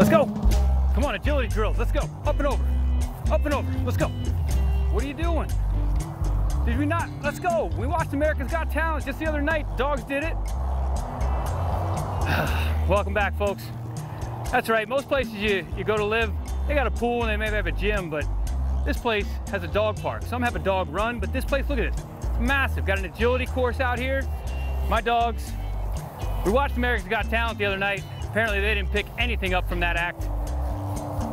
Let's go. Come on, agility drills. Let's go. Up and over. Up and over. Let's go. What are you doing? Did we not? Let's go. We watched America's Got Talent just the other night. Dogs did it. Welcome back, folks. That's right. Most places you, you go to live, they got a pool and they maybe have a gym, but this place has a dog park. Some have a dog run, but this place, look at this. It's massive. Got an agility course out here. My dogs, we watched America's Got Talent the other night. Apparently they didn't pick anything up from that act.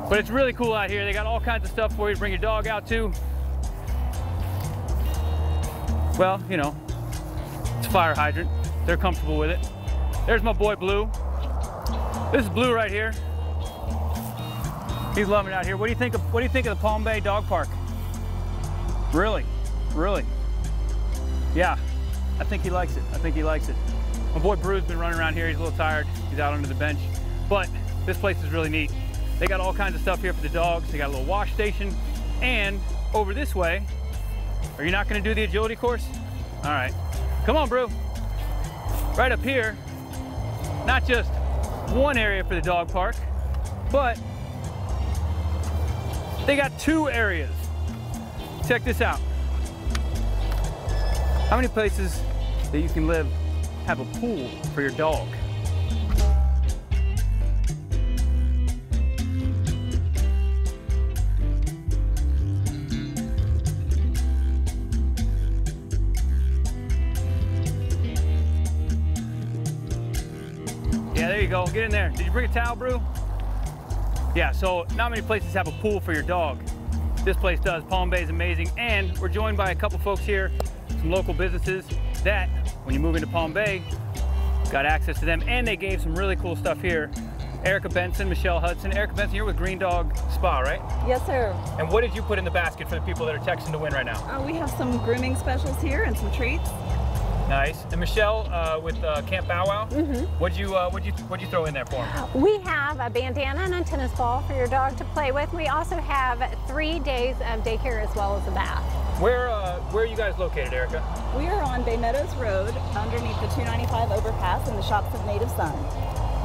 But it's really cool out here. They got all kinds of stuff for you to bring your dog out to. Well, you know, it's a fire hydrant. They're comfortable with it. There's my boy Blue. This is Blue right here. He's loving it out here. What do you think of what do you think of the Palm Bay Dog Park? Really? Really? Yeah. I think he likes it. I think he likes it. My boy Brew's been running around here. He's a little tired. He's out under the bench. But this place is really neat. They got all kinds of stuff here for the dogs. They got a little wash station. And over this way, are you not gonna do the agility course? All right. Come on, Brew. Right up here, not just one area for the dog park, but they got two areas. Check this out. How many places that you can live have a pool for your dog? Yeah, there you go. Get in there. Did you bring a towel, Brew? Yeah, so not many places have a pool for your dog. This place does. Palm Bay is amazing. And we're joined by a couple folks here, some local businesses that, when you move into Palm Bay, got access to them. And they gave some really cool stuff here. Erica Benson, Michelle Hudson. Erica Benson, you're with Green Dog Spa, right? Yes, sir. And what did you put in the basket for the people that are texting to win right now? Uh, we have some grooming specials here and some treats. Nice. And Michelle uh, with uh, Camp Bow Wow. Mhm. What'd you uh, what'd you what'd you throw in there for him? We have a bandana and a tennis ball for your dog to play with. We also have three days of daycare as well as a bath. Where uh, where are you guys located, Erica? We are on Bay Meadows Road underneath the 295 overpass in the shops of Native Sun.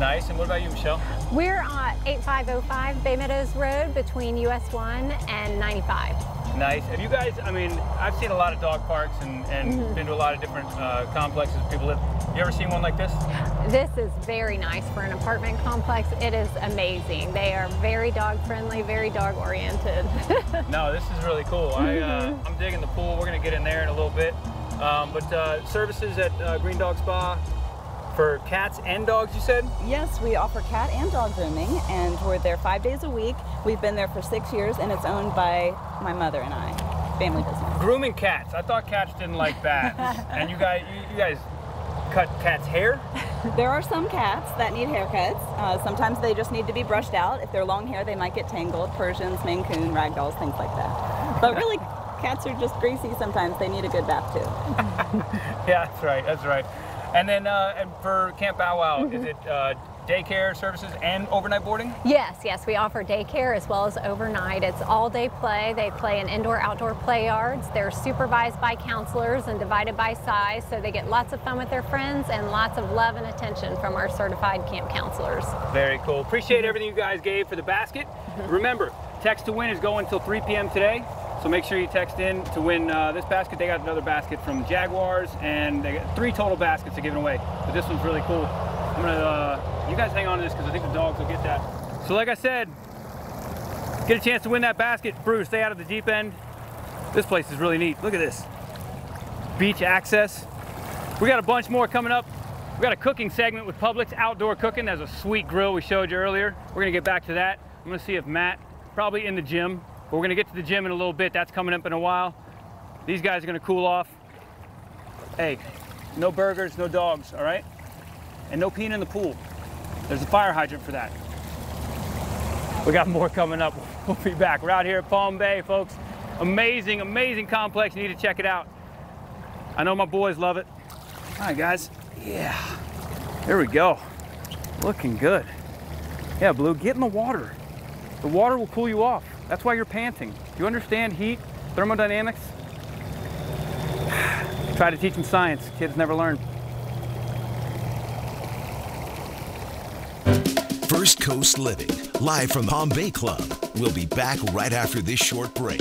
Nice. And what about you, Michelle? We're on 8505 Bay Meadows Road between US 1 and 95. Nice. Have you guys? I mean, I've seen a lot of dog parks and, and Mhm. been to a lot of different uh, complexes people live. You ever seen one like this? This is very nice for an apartment complex. It is amazing. They are very dog friendly, very dog oriented. No, this is really cool. I, uh. I'm digging the pool. We're gonna get in there in a little bit. Um, but uh, services at uh, Green Dog Spa for cats and dogs, you said? Yes, we offer cat and dog grooming, and we're there five days a week. We've been there for six years, and it's owned by my mother and I. Family business. Grooming cats. I thought cats didn't like baths. and you guys, you, you guys cut cats' hair? There are some cats that need haircuts. Uh, sometimes they just need to be brushed out. If they're long hair, they might get tangled. Persians, Maine Coon, Ragdolls, things like that. But really, cats are just greasy sometimes. They need a good bath too. yeah, that's right. That's right. And then uh, and for Camp Bow Wow, is it uh, daycare services and overnight boarding? Yes, yes, we offer daycare as well as overnight. It's all day play. They play in indoor outdoor play yards. They're supervised by counselors and divided by size, so they get lots of fun with their friends and lots of love and attention from our certified camp counselors. Very cool. Appreciate everything you guys gave for the basket. Remember, text to win is going until 3 p.m. today. So make sure you text in to win uh, this basket. They got another basket from Jaguars, and they got three total baskets they're giving away. But this one's really cool. I'm gonna, uh, you guys hang on to this because I think the dogs will get that. So like I said, get a chance to win that basket. Bruce, stay out of the deep end. This place is really neat. Look at this. Beach access. We got a bunch more coming up. We got a cooking segment with Publix outdoor cooking. There's a sweet grill we showed you earlier. We're gonna get back to that. I'm gonna see if Matt, probably in the gym, we're gonna get to the gym in a little bit. That's coming up in a while. These guys are gonna cool off. Hey, no burgers, no dogs, all right? And no peeing in the pool. There's a fire hydrant for that. We got more coming up. We'll be back. We're out here at Palm Bay, folks. Amazing, amazing complex. You need to check it out. I know my boys love it. All right, guys. Yeah. There we go. Looking good. Yeah, Blue, get in the water. The water will cool you off. That's why you're panting. Do you understand heat, thermodynamics? Try to teach them science. Kids never learn. First Coast Living, live from Palm Bay Club. We'll be back right after this short break.